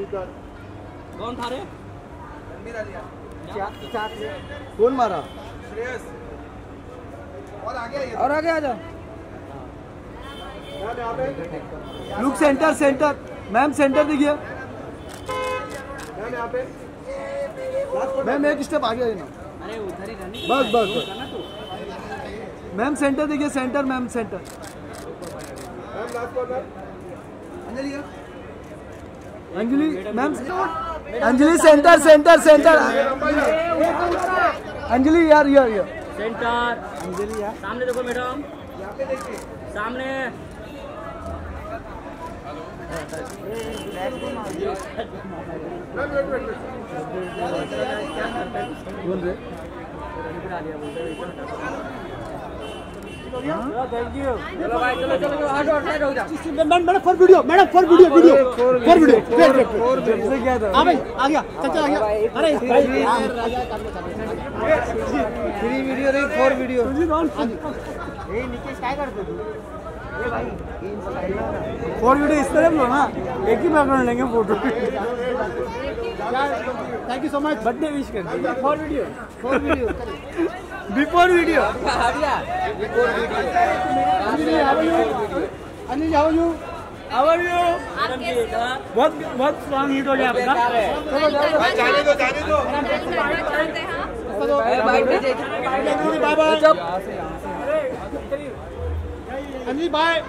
कौन था रे? कौन मारा? और आगे और आगे आ जाओ। Look centre centre. Ma'am centre देखिए। मैम एक स्टेप आगे आइए ना। अरे उधर ही बस बस बस। मैम सेंटर देखिए centre ma'am centre. Anjali ma'am Anjali centre centre centre. Anjali यार यार यार। सेंटर अंजलि यार सामने देखो मैडम सामने। बोल रहे। Madam madam for video madam for video video for video भाई आ गया चाचा आ गया। अरे थ्री वीडियो नहीं फोर वीडियो फोर वीडियो इस तरह लो ना एक ही बैकग्राउंड लेंगे photo thank you so much birthday wish कर four video four video before video Anjali how you how are you बहुत बहुत स्ट्रॉन्ग हिट हो गया आपका। जाने दो जाने दो बाय बाय